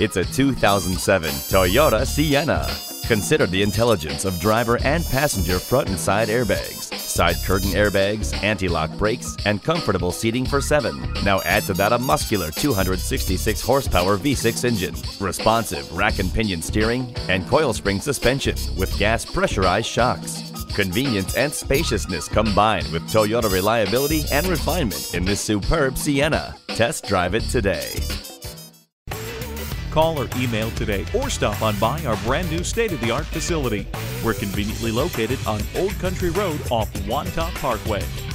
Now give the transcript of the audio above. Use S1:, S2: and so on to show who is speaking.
S1: It's a 2007 Toyota Sienna. Consider the intelligence of driver and passenger front and side airbags, side curtain airbags, anti-lock brakes, and comfortable seating for seven. Now add to that a muscular 266 horsepower V6 engine, responsive rack and pinion steering, and coil spring suspension with gas pressurized shocks. Convenience and spaciousness combined with Toyota reliability and refinement in this superb Sienna. Test drive it today.
S2: Call or email today or stop on by our brand new state of the art facility. We're conveniently located on Old Country Road off Wantagh Parkway.